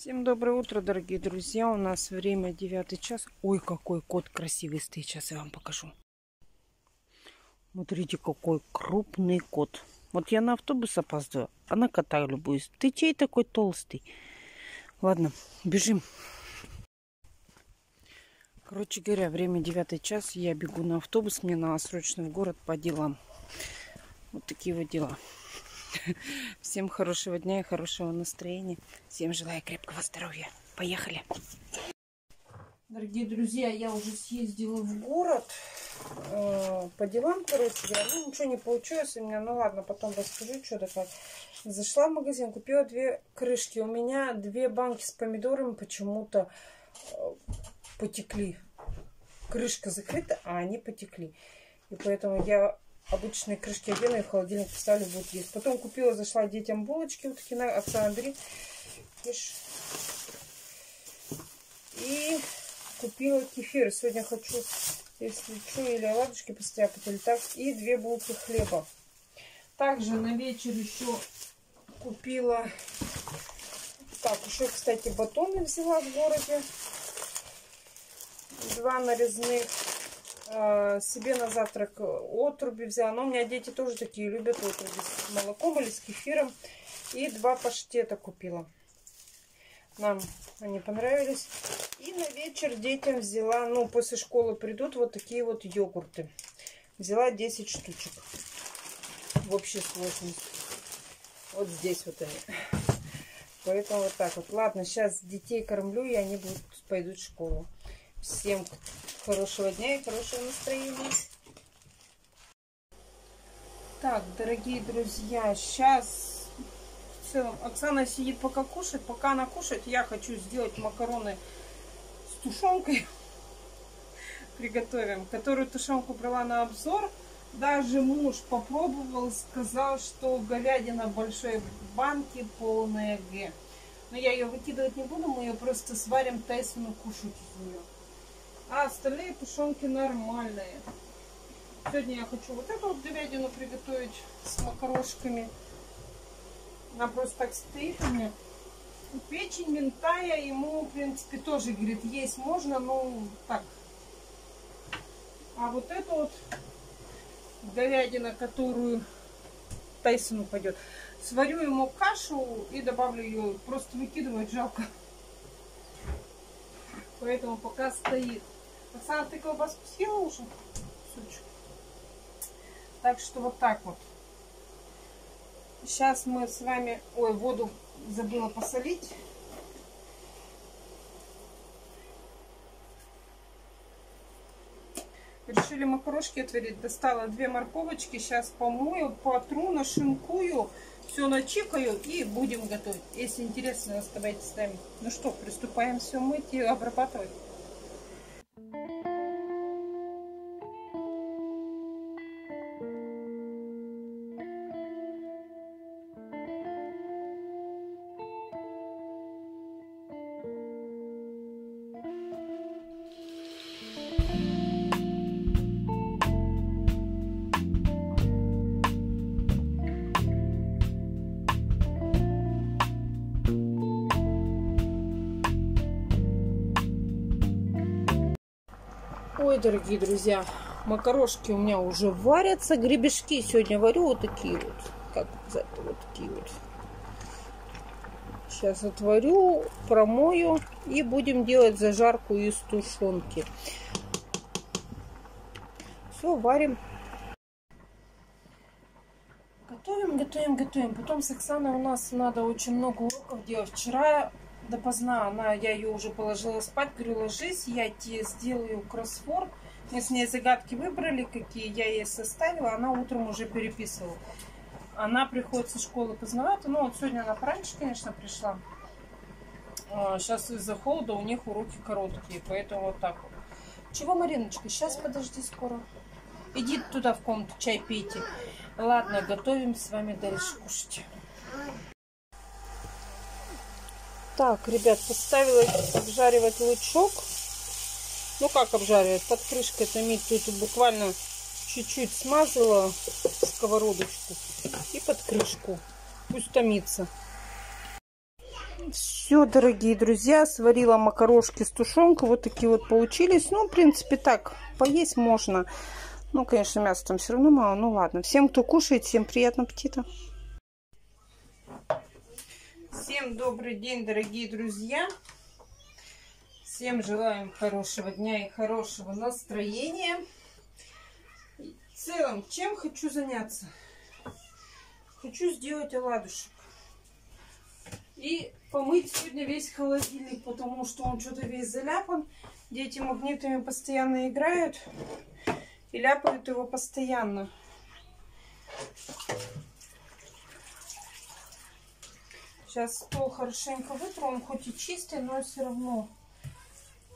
Всем доброе утро, дорогие друзья. У нас время 9 час. Ой, какой кот красивый стоит. Сейчас я вам покажу. Смотрите, какой крупный кот. Вот я на автобус опаздываю, а на кота любуюсь. Ты чей такой толстый? Ладно, бежим. Короче говоря, время 9 час. Я бегу на автобус. Мне надо срочно в город по делам. Вот такие вот дела. Всем хорошего дня и хорошего настроения. Всем желаю крепкого здоровья. Поехали. Дорогие друзья, я уже съездила в город э, по делам, короче говоря. Ну, ничего не получилось у меня. Ну, ладно, потом расскажу, что как. Зашла в магазин, купила две крышки. У меня две банки с помидорами почему-то э, потекли. Крышка закрыта, а они потекли. И поэтому я обычные крышки одену и в холодильник поставлю, будет есть. Потом купила, зашла детям булочки, вот такие, на Оксана, бери. И купила кефир. Сегодня хочу, если что, или оладушки постряпать, или так. И две булки хлеба. Также на вечер еще купила... Так, еще, кстати, батоны взяла в городе. Два нарезных себе на завтрак отруби взяла. Но у меня дети тоже такие любят отруби с молоком или с кефиром. И два паштета купила. Нам они понравились. И на вечер детям взяла, ну, после школы придут вот такие вот йогурты. Взяла 10 штучек в общей сложности. Вот здесь вот они. Поэтому вот так вот. Ладно, сейчас детей кормлю, и они будут, пойдут в школу. Всем хорошего дня и хорошего настроения. Так, дорогие друзья, сейчас в целом Оксана сидит пока кушает. Пока она кушает, я хочу сделать макароны с тушенкой. Приготовим. Которую тушенку брала на обзор. Даже муж попробовал, сказал, что говядина в большой банке полная Г. Но я ее выкидывать не буду, мы ее просто сварим Тайсону кушать из нее. А остальные тушенки нормальные. Сегодня я хочу вот эту вот говядину приготовить с макарошками. Она просто так стоит у меня. Печень ментая ему, в принципе, тоже, говорит, есть можно, но так. А вот эту вот говядина, которую Тайсону пойдет, сварю ему кашу и добавлю ее. Просто выкидывать жалко. Поэтому пока стоит. Оксана, ты колбаску съела уже? Сучку. Так что вот так вот. Сейчас мы с вами... Ой, воду забыла посолить. Решили макарошки отварить. Достала две морковочки. Сейчас помою, потру, нашинкую. Все начикаю и будем готовить. Если интересно, оставайтесь с нами. Ну что, приступаем все мыть и обрабатывать. Ой, дорогие друзья, макарошки у меня уже варятся. Гребешки сегодня варю вот такие вот. Как сказать, вот такие вот. Сейчас отварю, промою и будем делать зажарку из тушенки. Все, варим. Готовим, готовим, готовим. Потом с Оксаной у нас надо очень много уроков делать. Вчера допоздна. Она, я ее уже положила спать, говорю, ложись, я тебе сделаю кроссворд. Мы с ней загадки выбрали, какие я ей составила, она утром уже переписывала. Она приходит со школы поздновато, ну вот сегодня она пораньше, конечно, пришла. Сейчас а, из-за холода у них уроки короткие, поэтому вот так вот. Чего, Мариночка, сейчас подожди скоро. Иди туда в комнату, чай пейте. Ладно, готовим с вами дальше кушать. Так, ребят, поставила обжаривать лучок. Ну, как обжаривать? Под крышкой томить. Тут буквально чуть-чуть смазала сковородочку. И под крышку. Пусть томится. Все, дорогие друзья, сварила макарошки с тушенкой. Вот такие вот получились. Ну, в принципе, так, поесть можно. Ну, конечно, мяса там все равно мало. Ну, ладно. Всем, кто кушает, всем приятного аппетита. Всем добрый день, дорогие друзья. Всем желаем хорошего дня и хорошего настроения. В целом, чем хочу заняться? Хочу сделать оладушек. И помыть сегодня весь холодильник, потому что он что-то весь заляпан. Дети магнитами постоянно играют и ляпают его постоянно. Сейчас стол хорошенько вытру, он хоть и чистый, но все равно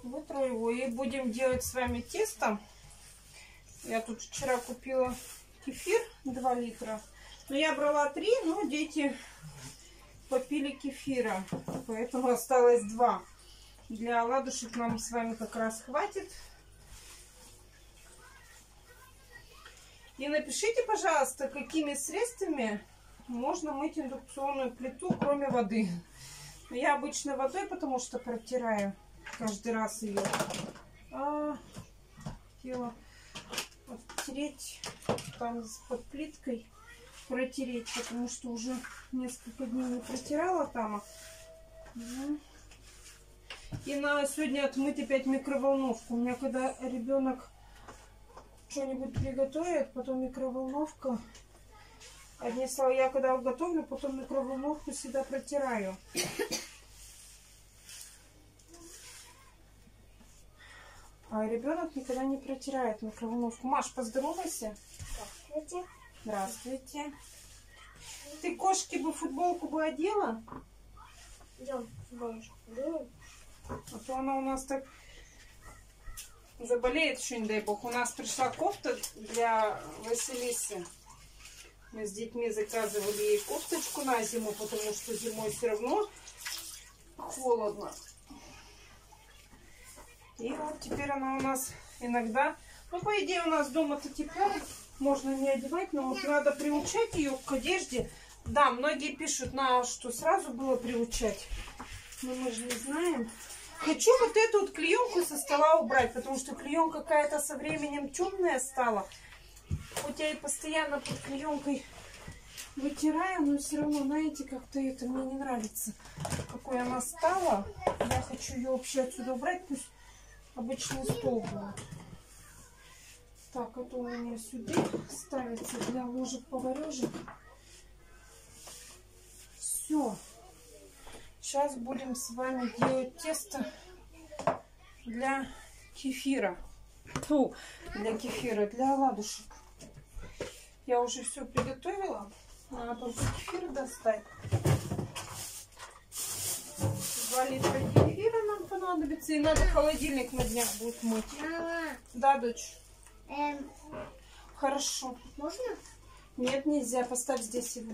вытру его. И будем делать с вами тесто. Я тут вчера купила кефир 2 литра. Но я брала 3, но дети попили кефира. Поэтому осталось 2. Для оладушек нам с вами как раз хватит. И напишите, пожалуйста, какими средствами можно мыть индукционную плиту, кроме воды. Я обычно водой, потому что протираю каждый раз ее. А хотела оттереть там под плиткой, протереть, потому что уже несколько дней не протирала там. И на сегодня отмыть опять микроволновку. У меня когда ребенок что-нибудь приготовит, потом микроволновка. Одни слова, я когда готовлю, потом микроволновку всегда протираю. А ребенок никогда не протирает микроволновку. Маш, поздоровайся. Здравствуйте. Здравствуйте. Ты кошке бы футболку бы одела? Идем, футболочку. А то она у нас так заболеет еще, не дай бог. У нас пришла кофта для Василисы. Мы с детьми заказывали ей кофточку на зиму, потому что зимой все равно холодно. И вот теперь она у нас иногда... Ну, по идее, у нас дома-то тепло. Можно не одевать, но вот надо приучать ее к одежде. Да, многие пишут, на что сразу было приучать. Но мы же не знаем. Хочу вот эту вот клеенку со стола убрать, потому что клеенка какая-то со временем темная стала. Хоть я и постоянно под клеенкой вытираю, но все равно, знаете, как-то это мне не нравится. Какой она стала. Я хочу ее вообще отсюда убрать, пусть обычный стол будет. Так, это у меня сюда ставится для ложек-поварешек. Все. Сейчас будем с вами делать тесто для кефира. Фу, для кефира, для оладушек. Я уже все приготовила. Надо только кефир достать. Два литра кефира нам понадобится. И надо холодильник на днях будет мыть. Мама, Да, дочь? эм, Хорошо. можно? Нет, нельзя. Поставь здесь его.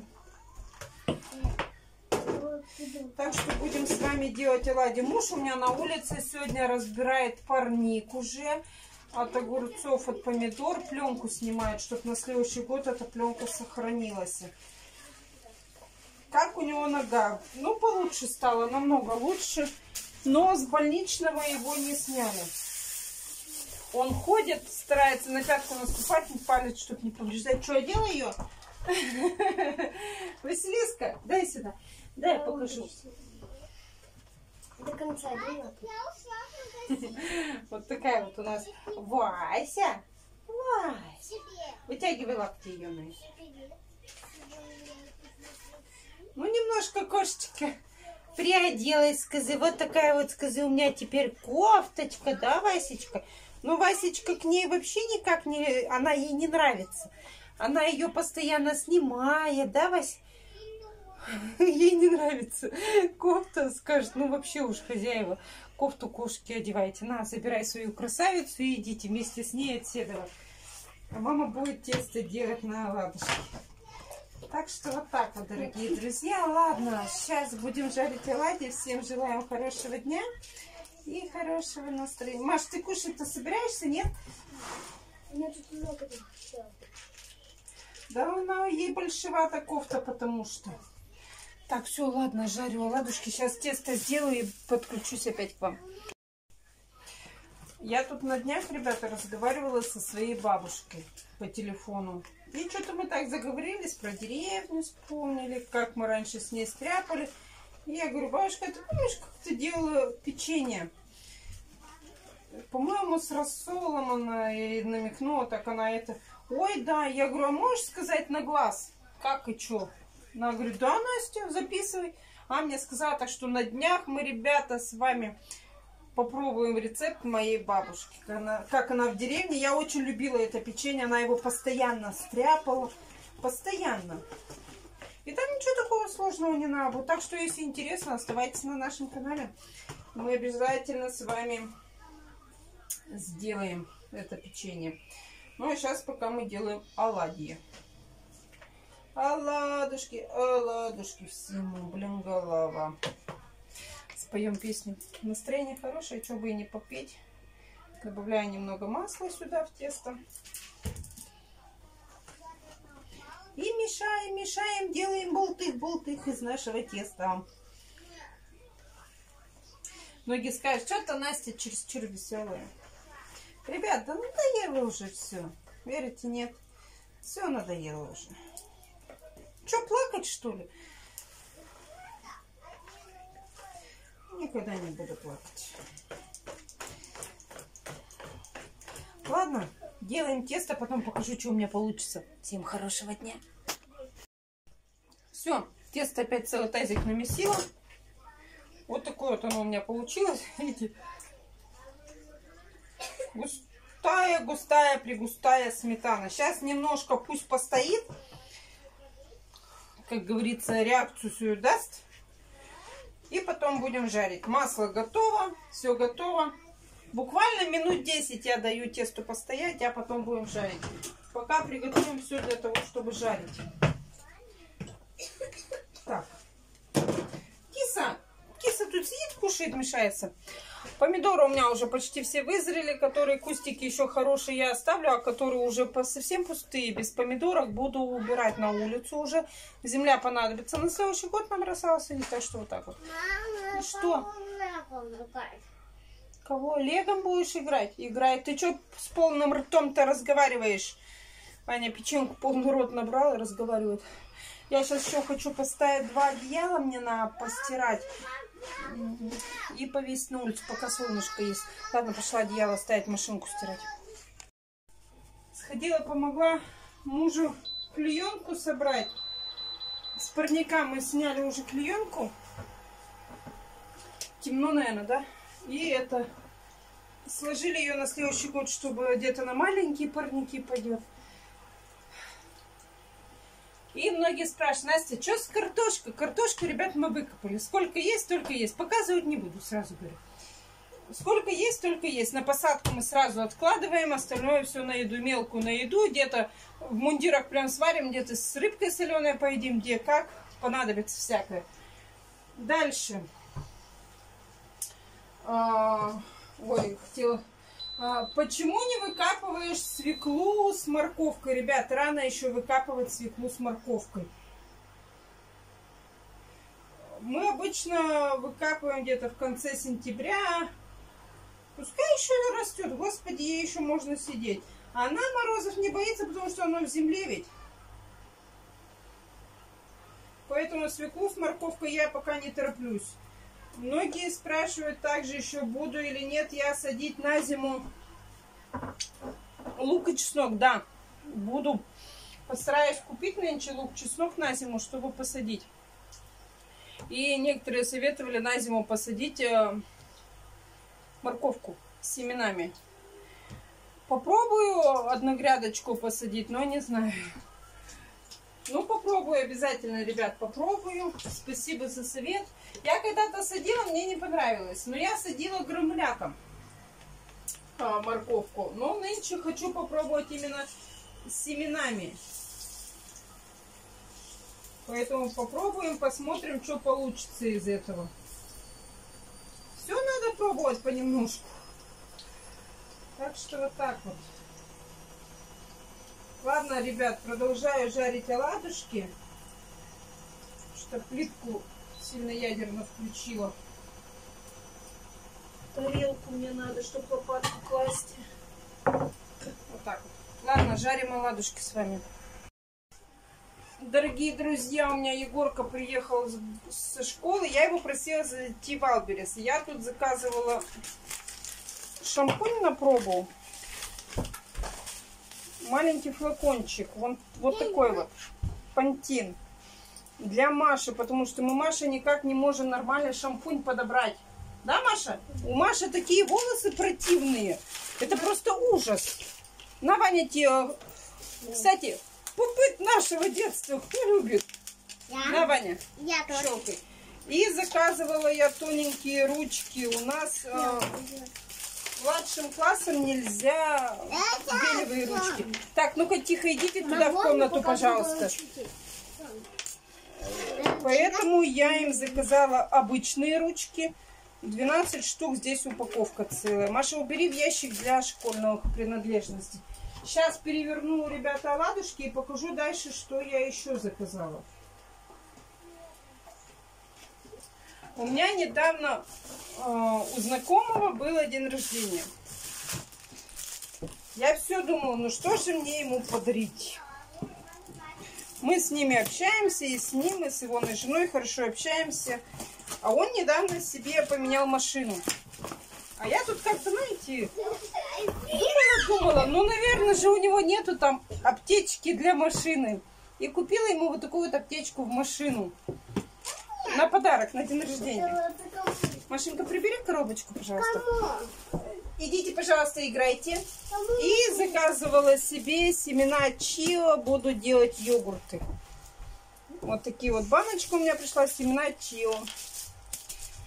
Так что будем с вами делать оладьи. Муж у меня на улице сегодня разбирает парник уже. От огурцов, от помидор. Пленку снимает, чтобы на следующий год эта пленка сохранилась. Как у него нога? Ну, получше стало, намного лучше. Но с больничного его не сняли. Он ходит, старается на пятку наступать, не палец, чтобы не повреждать. Что, я делаю ее? Василиска, дай сюда. Дай я покажу. До конца. Вот такая вот у нас Вася. Вася. Вытягивай лапки ее, Ной. Ну, немножко кошечка приоделась, скажи. Вот такая вот, скажи, у меня теперь кофточка, да, Васечка? Но Васечка к ней вообще никак не... Она ей не нравится. Она ее постоянно снимает, да, Вась? Ей не нравится кофта, скажет, ну вообще уж хозяева, кофту кошки одевайте. На, забирай свою красавицу и идите вместе с ней отседывать. А мама будет тесто делать на оладушки. Так что вот так вот, дорогие друзья. Ладно, сейчас будем жарить оладьи. Всем желаем хорошего дня и хорошего настроения. Маш, ты кушать-то собираешься, нет? Тут много. Да она ей большевата кофта, потому что. Так, все, ладно, жарю оладушки. Сейчас тесто сделаю и подключусь опять к вам. Я тут на днях, ребята, разговаривала со своей бабушкой по телефону. И что-то мы так заговорились про деревню, вспомнили, как мы раньше с ней стряпали. И я говорю, бабушка, ты помнишь, как ты делала печенье? По-моему, с рассолом она и намекнула, так она это... Ой, да, я говорю, а можешь сказать на глаз, как и что? Она говорит, да, Настя, записывай. А мне сказала, так что на днях мы, ребята, с вами попробуем рецепт моей бабушки. Как она, как она в деревне. Я очень любила это печенье. Она его постоянно стряпала. Постоянно. И там ничего такого сложного не надо. Так что, если интересно, оставайтесь на нашем канале. Мы обязательно с вами сделаем это печенье. Ну, а сейчас пока мы делаем оладьи. Оладушки, оладушки всему, блин, голова. Споем песню. Настроение хорошее, что бы и не попеть. Добавляю немного масла сюда в тесто. И мешаем, мешаем, делаем болтых-болтых из нашего теста. Многие скажут, что-то Настя чересчур веселая. Ребят, да надоело уже все. Верите, нет? Все надоело уже. Что, плакать, что ли? Никогда не буду плакать. Ладно, делаем тесто, потом покажу, что у меня получится. Всем хорошего дня. Все, тесто опять целый тазик намесила. Вот такое вот оно у меня получилось. Видите? Густая, густая, пригустая сметана. Сейчас немножко пусть постоит. Как говорится, реакцию свою даст. И потом будем жарить. Масло готово, все готово. Буквально минут 10 я даю тесту постоять, а потом будем жарить. Пока приготовим все для того, чтобы жарить. Так. Киса. Киса тут сидит, кушает, мешается. Помидоры у меня уже почти все вызрели, которые кустики еще хорошие я оставлю, а которые уже совсем пустые, без помидоров, буду убирать на улицу уже. Земля понадобится на следующий год нам бросалась, и так что вот так вот. Мама, Что? Кого? Легом будешь играть? Играй. Ты что с полным ртом-то разговариваешь? Аня печенку полный рот набрала и разговаривает. Я сейчас еще хочу поставить два одеяла мне на постирать. И повесить на улицу, пока солнышко есть. Ладно, пошла одеяло ставить, машинку стирать. Сходила, помогла мужу клеенку собрать. С парника мы сняли уже клеенку. Темно, наверное, да? И это... Сложили ее на следующий год, чтобы где-то на маленькие парники пойдет. И многие спрашивают, Настя, что с картошкой? Картошку, ребят, мы выкопали. Сколько есть, столько есть. Показывать не буду, сразу говорю. Сколько есть, столько есть. На посадку мы сразу откладываем, остальное все на еду, мелкую на еду. Где-то в мундирах прям сварим, где-то с рыбкой соленой поедим, где как. Понадобится всякое. Дальше. А, ой, хотела... А, почему не выкапываешь свеклу с морковкой? Ребят, рано еще выкапывать свеклу с морковкой. Мы обычно выкапываем где-то в конце сентября. Пускай еще растет. Господи, ей еще можно сидеть. Она морозов не боится, потому что она в земле ведь. Поэтому свеклу с морковкой я пока не тороплюсь. Многие спрашивают также еще, буду или нет я садить на зиму лук и чеснок. Да, буду. Постараюсь купить нынче лук, чеснок на зиму, чтобы посадить. И некоторые советовали на зиму посадить э, морковку с семенами. Попробую одногрядочку посадить, но не знаю. Ну, попробую обязательно, ребят, попробую. Спасибо за совет. Я когда-то садила, мне не понравилось. Но я садила гранулятом а, морковку. Но нынче хочу попробовать именно с семенами. Поэтому попробуем, посмотрим, что получится из этого. Все надо пробовать понемножку. Так что вот так вот. Ладно, ребят, продолжаю жарить оладушки. Что плитку сильно ядерно включила. Тарелку мне надо, чтобы лопатку класть. Вот так вот. Ладно, жарим оладушки с вами. Дорогие друзья, у меня Егорка приехал со школы. Я его просила зайти в Алберес. Я тут заказывала шампунь на пробу. Маленький флакончик. Вон, вот такой вот. Пантин. Для Маши, потому что мы Маше никак не можем нормально шампунь подобрать. Да, Маша? У Маши такие волосы противные. Это просто ужас. На, Ваня, тебе... Кстати, попыт нашего детства кто любит? На, Я, Ваня, я тоже. щелкай. И заказывала я тоненькие ручки. У нас э, младшим классом нельзя гелевые ручки. Так, ну-ка, тихо, идите туда в комнату, пожалуйста. Поэтому я им заказала обычные ручки. 12 штук, здесь упаковка целая. Маша, убери в ящик для школьных принадлежностей. Сейчас переверну, ребята, оладушки и покажу дальше, что я еще заказала. У меня недавно у знакомого был день рождения. Я все думала, ну что же мне ему подарить? Мы с ними общаемся, и с ним, и с его женой хорошо общаемся. А он недавно себе поменял машину. А я тут как-то, знаете, думала, думала, ну, наверное же у него нету там аптечки для машины. И купила ему вот такую вот аптечку в машину. На подарок, на день рождения. Машинка, прибери коробочку, пожалуйста. Идите, пожалуйста, играйте. И заказывала себе семена чио. Буду делать йогурты. Вот такие вот баночки у меня пришла семена чио.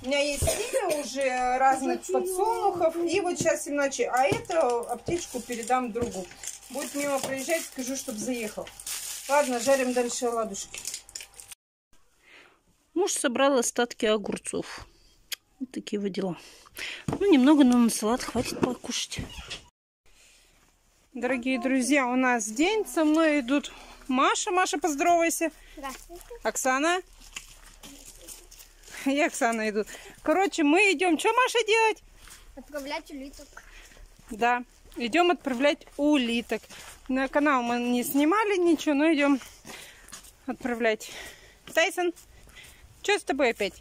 У меня есть семя уже разных подсолнухов. И вот сейчас семена чио. А эту аптечку передам другу. Будет мимо проезжать, скажу, чтобы заехал. Ладно, жарим дальше оладушки. Муж собрал остатки огурцов. Вот такие вот дела. Ну, немного, но на салат хватит покушать. Дорогие друзья, у нас день. Со мной идут Маша. Маша, поздоровайся. Здравствуйте. Оксана. И Оксана идут. Короче, мы идем. Что, Маша, делать? Отправлять улиток. Да, идем отправлять улиток. На канал мы не снимали ничего, но идем отправлять. Тайсон, что с тобой опять?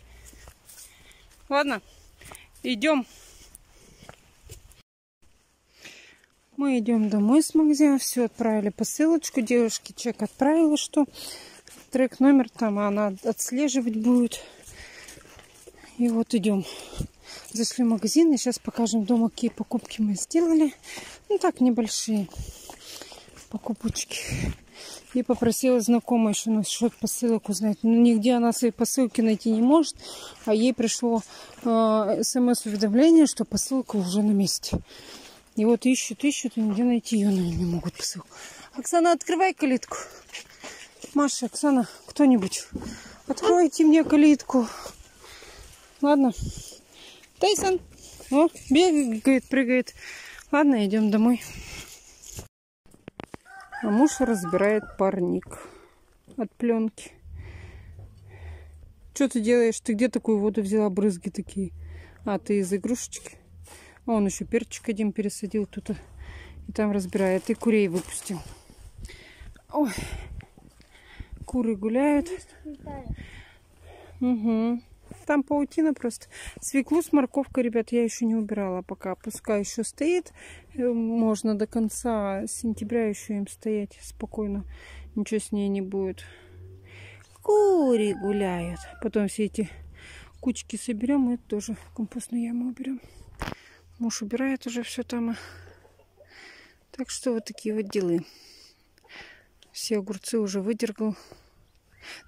Ладно, идем. Мы идем домой с магазина. Все, отправили посылочку. Девушке чек отправила, что трек номер там она отслеживать будет. И вот идем. Зашли в магазин и сейчас покажем дома, какие покупки мы сделали. Ну так, небольшие покупочки. И попросила знакомая еще насчет посылок узнать. Но нигде она свои посылки найти не может. А ей пришло э, смс-уведомление, что посылка уже на месте. И вот ищут, ищут, и нигде найти ее но не могут посылку. Оксана, открывай калитку. Маша, Оксана, кто-нибудь, откройте мне калитку. Ладно. Тайсон, о, бегает, прыгает. Ладно, идем домой. А муж разбирает парник от пленки. Что ты делаешь? Ты где такую воду взяла, брызги такие? А, ты из игрушечки? А он еще перчик один пересадил тут. И там разбирает. И курей выпустил. Ой. Куры гуляют. Угу. Там паутина просто. Свеклу с морковкой, ребят, я еще не убирала пока. Пускай еще стоит. Э, Можно до конца сентября еще им стоять спокойно. Ничего с ней не будет. Кури гуляют. Потом все эти кучки соберем и тоже компостную яму уберем. Муж убирает уже все там. Так что вот такие вот дела. Все огурцы уже выдергал.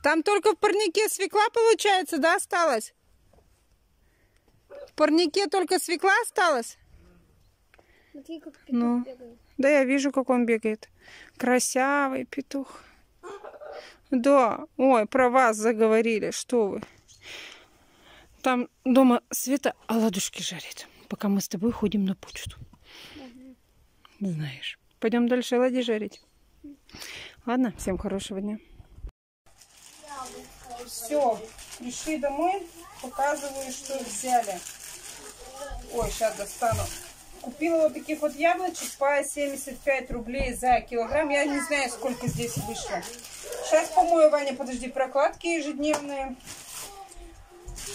Там только в парнике свекла получается, да, осталось? В парнике только свекла осталась? Смотри, как петух Ну. бегает. Да, я вижу, как он бегает. Красивый петух. Да, ой, про вас заговорили, что вы. Там дома Света оладушки жарит, пока мы с тобой ходим на почту. Знаешь. Пойдем дальше оладьи жарить. Ладно, всем хорошего дня. Все, пришли домой, показываю, что взяли. Ой, сейчас достану. Купила вот таких вот яблочек по 75 рублей за килограмм. Я не знаю, сколько здесь вышло. Сейчас помою, Ваня, подожди, прокладки ежедневные.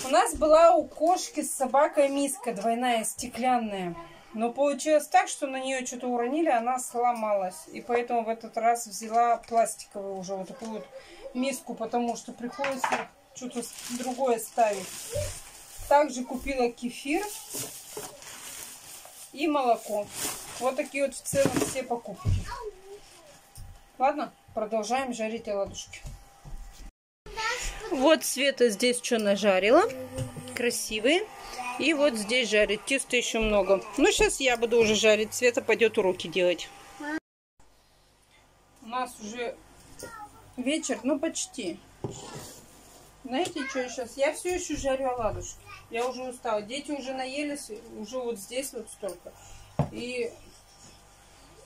У нас была у кошки с собакой миска двойная, стеклянная. Но получилось так, что на нее что-то уронили, она сломалась. И поэтому в этот раз взяла пластиковую уже вот такую вот миску, потому что приходится что-то другое ставить. Также купила кефир и молоко. Вот такие вот в целом все покупки. Ладно, продолжаем жарить оладушки. Вот Света здесь что нажарила. Красивые. И вот здесь жарит. Теста еще много. Ну, сейчас я буду уже жарить. Света пойдет уроки делать. У нас уже вечер, ну почти. Знаете, что сейчас? Я все еще жарю оладушки. Я уже устала. Дети уже наелись, уже вот здесь вот столько. И,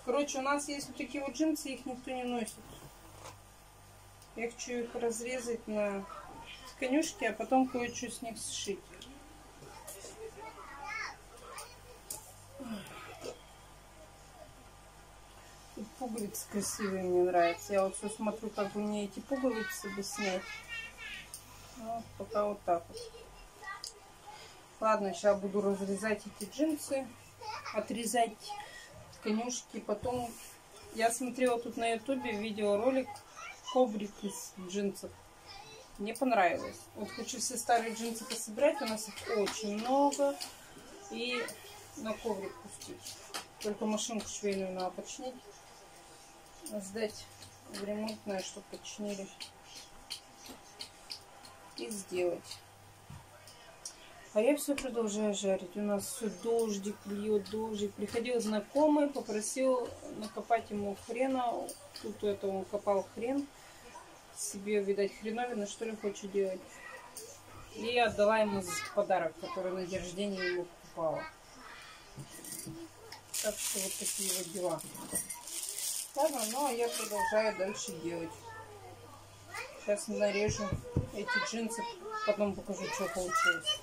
короче, у нас есть вот такие вот джинсы, их никто не носит. Я хочу их разрезать на конюшки, а потом кое-что с них сшить. Пуговицы красивые мне нравятся. Я вот все смотрю, как бы мне эти пуговицы бы снять. Ну, пока вот так вот. Ладно, сейчас буду разрезать эти джинсы, отрезать конюшки. Потом я смотрела тут на ютубе видеоролик коврик из джинсов. Мне понравилось. Вот хочу все старые джинсы пособирать. У нас их очень много. И на коврик пустить. Только машинку швейную надо починить. Сдать в ремонтное, чтобы починили. И сделать. А я все продолжаю жарить. У нас все дождик льет, дождик. Приходил знакомый, попросил накопать ему хрена. Тут это он копал хрен. Себе, видать, хреновина, что ли, хочет делать. И отдала ему подарок, который на день рождения ему покупала. Так что вот такие вот дела. Ладно, ну а я продолжаю дальше делать. Сейчас нарежу эти джинсы, потом покажу, что получилось.